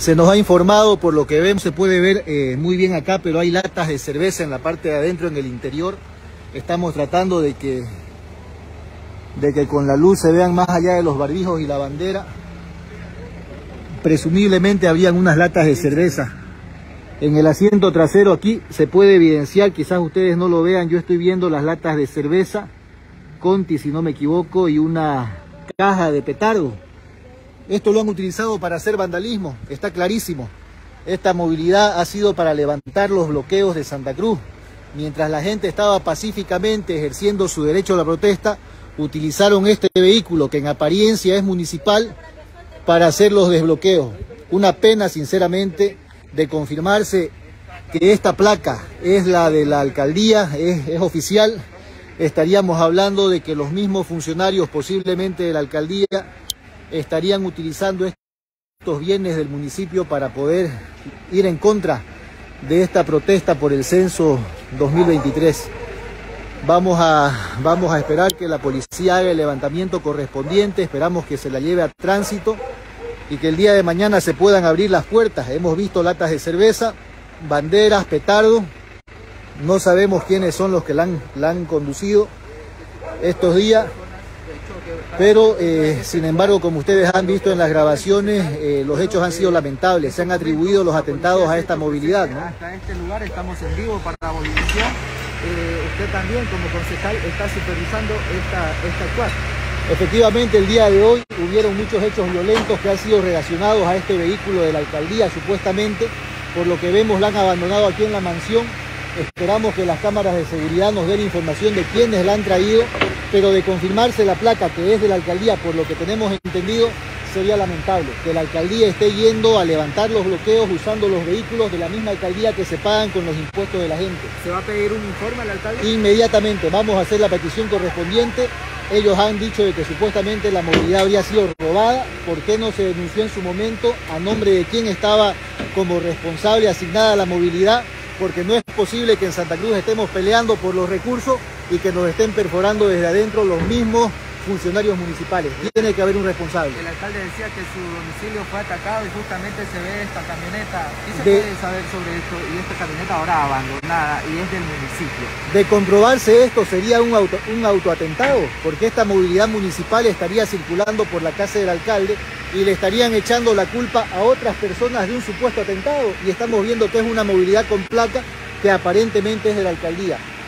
Se nos ha informado, por lo que vemos, se puede ver eh, muy bien acá, pero hay latas de cerveza en la parte de adentro, en el interior. Estamos tratando de que, de que con la luz se vean más allá de los barbijos y la bandera. Presumiblemente habían unas latas de cerveza. En el asiento trasero aquí se puede evidenciar, quizás ustedes no lo vean, yo estoy viendo las latas de cerveza, Conti si no me equivoco, y una caja de petardo. Esto lo han utilizado para hacer vandalismo, está clarísimo. Esta movilidad ha sido para levantar los bloqueos de Santa Cruz. Mientras la gente estaba pacíficamente ejerciendo su derecho a la protesta, utilizaron este vehículo que en apariencia es municipal para hacer los desbloqueos. Una pena, sinceramente, de confirmarse que esta placa es la de la alcaldía, es, oficial, estaríamos hablando de que los mismos funcionarios posiblemente de la alcaldía estarían utilizando estos bienes del municipio para poder ir en contra de esta protesta por el censo 2023. Vamos a, vamos a esperar que la policía haga el levantamiento correspondiente, esperamos que se la lleve a tránsito y que el día de mañana se puedan abrir las puertas. Hemos visto latas de cerveza, banderas, petardos, no sabemos quiénes son los que han, la han conducido estos días, pero eh, sin embargo, como ustedes han visto en las grabaciones, eh, los hechos han sido lamentables. Se han atribuido los atentados a esta movilidad. ¿no? Hasta este lugar estamos en vivo para la movilización. Eh, usted también, como concejal, está supervisando esta, esta actual. Efectivamente, el día de hoy hubieron muchos hechos violentos que han sido relacionados a este vehículo de la alcaldía, supuestamente. Por lo que vemos, la han abandonado aquí en la mansión. Esperamos que las cámaras de seguridad nos den información de quiénes la han traído pero de confirmarse la placa que es de la alcaldía, por lo que tenemos entendido, sería lamentable que la alcaldía esté yendo a levantar los bloqueos usando los vehículos de la misma alcaldía que se pagan con los impuestos de la gente. ¿Se va a pedir un informe al alcalde? Inmediatamente vamos a hacer la petición correspondiente. Ellos han dicho de que supuestamente la movilidad habría sido robada. ¿Por qué no se denunció en su momento a nombre de quién estaba como responsable asignada la movilidad? Porque no es posible que en Santa Cruz estemos peleando por los recursos y que nos estén perforando desde adentro los mismos funcionarios municipales. Tiene que haber un responsable. El alcalde decía que su domicilio fue atacado y justamente se ve esta camioneta. ¿Qué se puede saber sobre esto? Y esta camioneta ahora abandonada y es del municipio. De comprobarse esto sería un, auto, un autoatentado, porque esta movilidad municipal estaría circulando por la casa del alcalde y le estarían echando la culpa a otras personas de un supuesto atentado. Y estamos viendo que es una movilidad con placa que aparentemente es de la alcaldía.